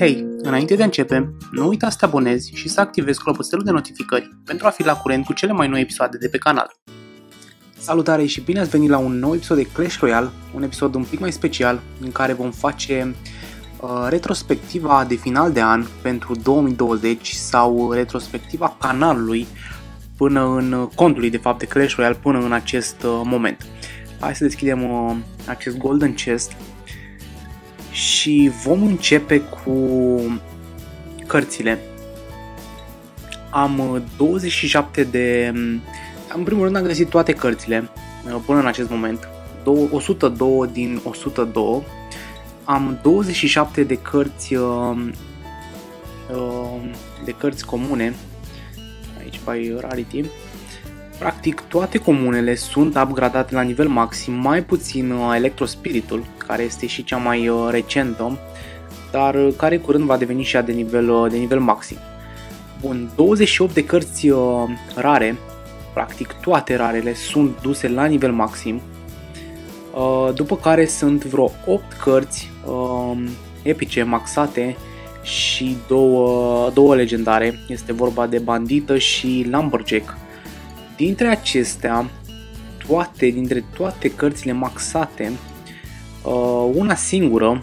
Hei, înainte de a începe, nu uita să te abonezi și să activezi clopoțelul de notificări pentru a fi la curent cu cele mai noi episoade de pe canal. Salutare și bine ați venit la un nou episod de Clash Royale, un episod un pic mai special în care vom face uh, retrospectiva de final de an pentru 2020 sau retrospectiva canalului până în contului de fapt de Clash Royale până în acest uh, moment. Hai să deschidem uh, acest Golden Chest și vom începe cu cărțile. Am 27 de... În primul rând am găsit toate cărțile uh, până în acest moment. 102 din 102. Am 27 de cărți uh, uh, de cărți comune aici by Rarity Practic, toate comunele sunt upgradate la nivel maxim, mai puțin uh, Electrospiritul, care este și cea mai uh, recentă, dar uh, care curând va deveni și ea de nivel, de nivel maxim. Bun, 28 de cărți rare, practic toate rarele, sunt duse la nivel maxim, după care sunt vreo 8 cărți epice maxate și două, două legendare, este vorba de Bandită și Lumberjack Dintre acestea, toate, dintre toate cărțile maxate, uh, una singură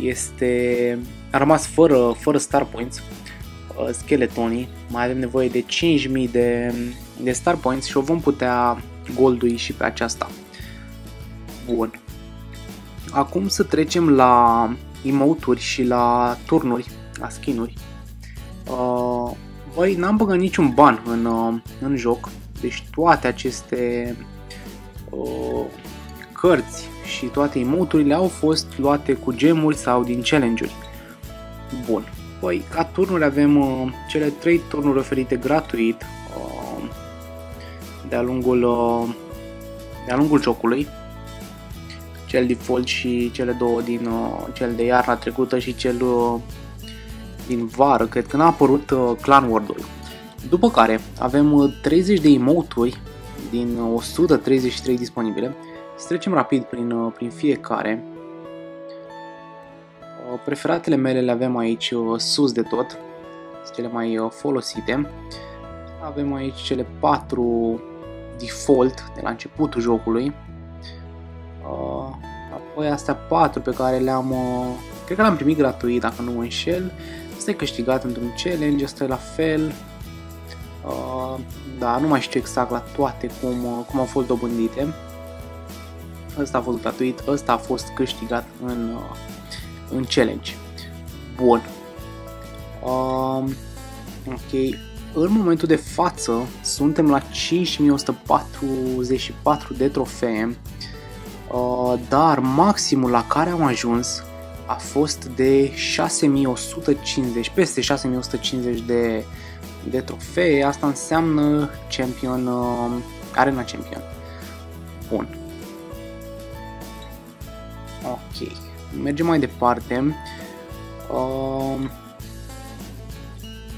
este a rămas fără, fără star points, uh, skeletonii, mai avem nevoie de 5000 de, de star points și o vom putea goldui și pe aceasta. Bun. Acum să trecem la emote și la turnuri, la skinuri. Uh, băi, n-am băgat niciun ban în, uh, în joc, deci toate aceste uh, cărți și toate emoturile au fost luate cu gemuri sau din challenge-uri. Bun. Păi, ca turnuri avem uh, cele 3 turnuri oferite gratuit uh, de-a lungul, uh, de-a lungul jocului. Cel default și cele două din uh, cel de iarna trecută și cel uh, din vară, cred că n-a apărut uh, Clan World-ul. După care avem 30 uh, de emote din 133 disponibile. Să trecem rapid prin, uh, prin fiecare. Uh, preferatele mele le avem aici sus de tot, cele mai folosite. Avem aici cele 4 default de la începutul jocului. Apoi astea 4 pe care le-am, cred că le-am primit gratuit dacă nu mă înșel. Asta e câștigat într-un challenge, asta e la fel. Uh, da, nu mai știu exact la toate cum, uh, cum au fost dobândite. Ăsta a fost gratuit, ăsta a fost câștigat în, uh, în challenge. Bun. Uh, ok. În momentul de față suntem la 5144 de trofee, uh, dar maximul la care am ajuns a fost de 6150, peste 6150 de, de trofee, asta înseamnă champion, uh, arena champion. Bun. Ok. Mergem mai departe. Uh,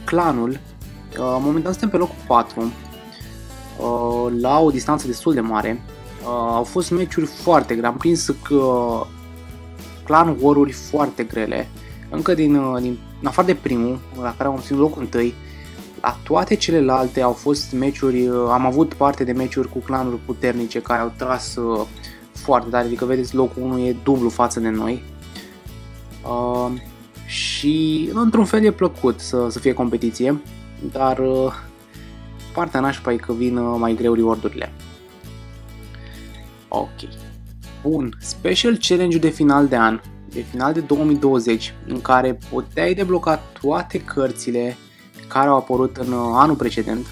clanul. Uh, momentan suntem pe locul 4. Uh, la o distanță destul de mare. Uh, au fost meciuri foarte grele. Am prins că clan war foarte grele. Încă din, uh, din în afară de primul, la care am obținut locul întâi, la toate celelalte au fost meciuri, uh, am avut parte de meciuri cu clanuri puternice care au tras uh, foarte tare, adică vedeți locul 1 e dublu față de noi. Uh, și într-un fel e plăcut să, să fie competiție, dar uh, partea nașpa e că vin uh, mai greu reward-urile. Ok. Bun, Special Challenge de final de an, de final de 2020, în care puteai debloca toate cărțile care au apărut în uh, anul precedent,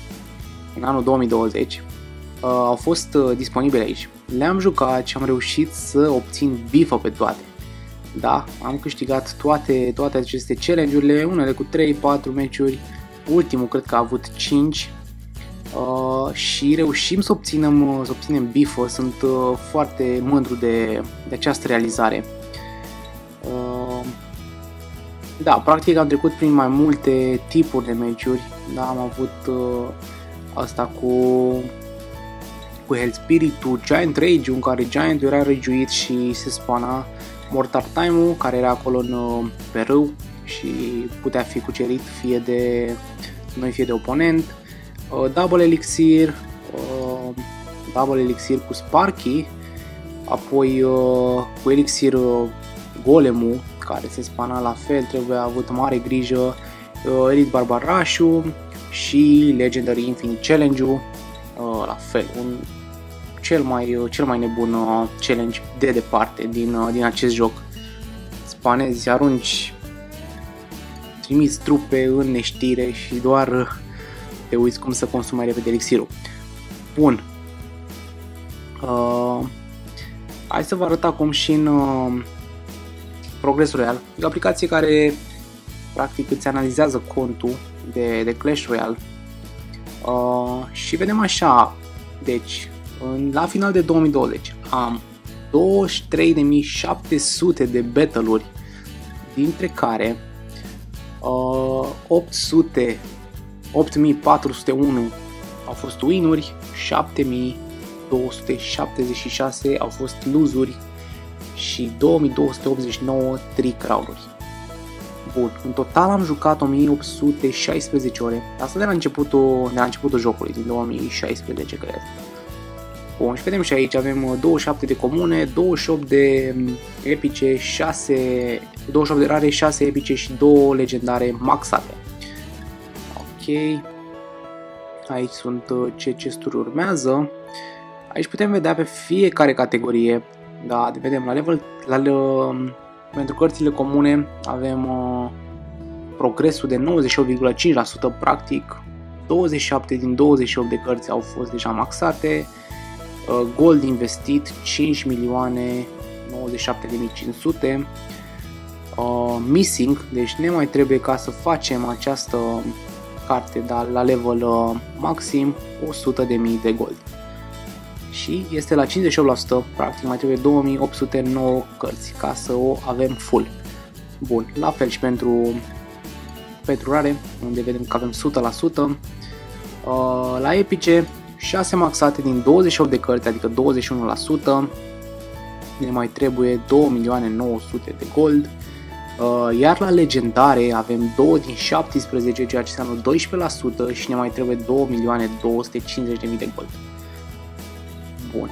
în anul 2020, uh, au fost uh, disponibile aici. Le-am jucat și am reușit să obțin bifă pe toate. Da, am câștigat toate, toate aceste challenge-urile, unele cu 3-4 meciuri, ultimul cred că a avut 5 uh, și reușim să obținem, să obținem bifă, sunt uh, foarte mândru de, de această realizare. Uh, da, practic am trecut prin mai multe tipuri de meciuri. Da, am avut uh, asta cu cu Hell Spirit-ul, Giant Rage, în care Giant era regiuit și se spana Mortar Time-ul, care era acolo în, uh, pe râu, și putea fi cucerit fie de noi, fie de oponent. Uh, double Elixir, uh, Double Elixir cu Sparky, apoi uh, cu Elixir uh, Golemu, care se spana la fel, trebuie avut mare grijă, uh, Elite Barbarașu și Legendary Infinite Challenge-ul, uh, la fel, un cel mai, uh, cel mai nebun uh, challenge de departe din, uh, din acest joc. Spanezi, arunci, trimiți trupe în neștire și doar uh, te uiți cum să consumi mai repede elixirul. Bun. Uh, hai să vă arăt acum și în uh, Progress Royale. E o aplicație care practic îți analizează contul de, de Clash Royale. Uh, și vedem așa, deci, în, la final de 2020 am 23.700 de battle-uri, dintre care uh, 800, 8401 au fost win-uri, 7276 au fost lose-uri și 2289 trick round-uri. Bun, în total am jucat 1816 ore, asta de la începutul, de la începutul jocului, din 2016 cred. Bun, și vedem și aici avem 27 de comune, 28 de epice, 6, 28 de rare, 6 epice și 2 legendare maxate. Ok, aici sunt uh, ce chesturi urmează. Aici putem vedea pe fiecare categorie, da, vedem la level, la, uh, pentru cărțile comune avem uh, progresul de 98,5% practic, 27 din 28 de cărți au fost deja maxate, uh, gold investit 5 milioane 97.500 uh, missing, deci ne mai trebuie ca să facem această carte, dar la level uh, maxim 100.000 de gold. Și este la 58%, practic mai trebuie 2809 cărți ca să o avem full. Bun, la fel și pentru, pentru rare, unde vedem că avem 100%. Uh, la epice, 6 maxate din 28 de cărți, adică 21%. Ne mai trebuie 2.900.000 de gold. Uh, iar la legendare avem 2 din 17, ceea ce înseamnă 12% și ne mai trebuie 2.250.000 de gold. Bun.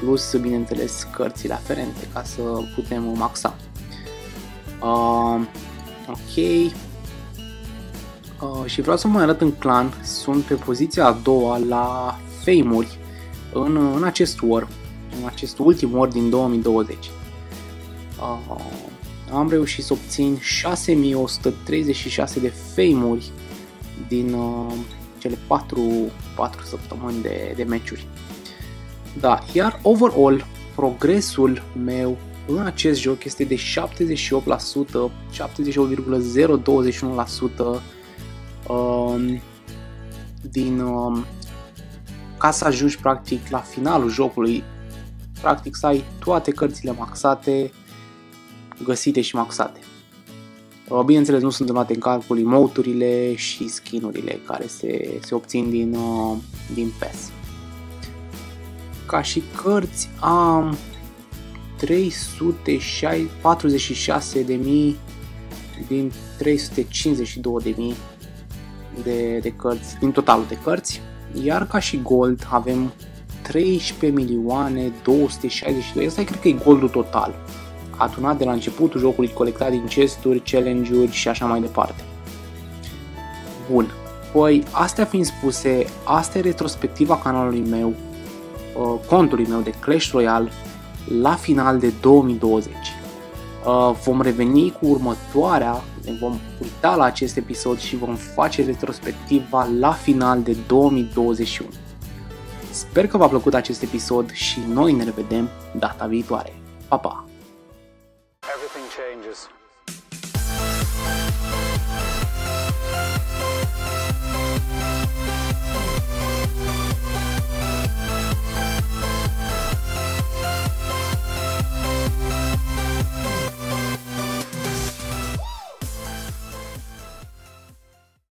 Plus, bineînțeles, cărțile aferente ca să putem maxa. Uh, ok. Uh, și vreau să mă arăt în clan. Sunt pe poziția a doua la fame-uri în, în acest war, în acest ultim war din 2020. Uh, am reușit să obțin 6136 de fame-uri din uh, cele 4, 4 săptămâni de, de meciuri. Da, iar overall, progresul meu în acest joc este de 78%, 78,021% um, din um, ca să ajungi practic la finalul jocului, practic să ai toate cărțile maxate, găsite și maxate. Uh, bineînțeles, nu sunt luate în calcul emoturile și skinurile care se, se obțin din, uh, din PES. Ca și cărți am 346.000 din 352.000 de, de cărți, din totalul de cărți, iar ca și gold avem 13 milioane 262, asta cred că e goldul total, adunat de la începutul jocului, colectat din chesturi, challenge-uri și așa mai departe. Bun, păi astea fiind spuse, asta e retrospectiva canalului meu, uh, contului meu de Clash Royale la final de 2020. Uh, vom reveni cu următoarea, ne vom uita la acest episod și vom face retrospectiva la final de 2021. Sper că v-a plăcut acest episod și noi ne revedem data viitoare. Pa, pa!